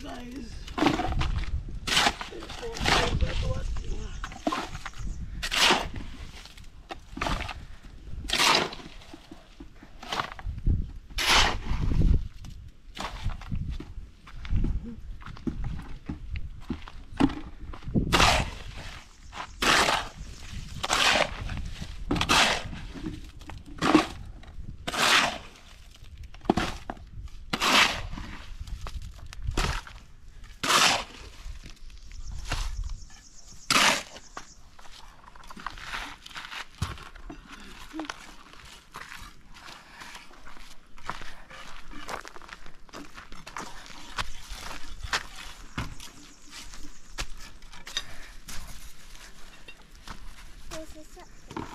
size. です。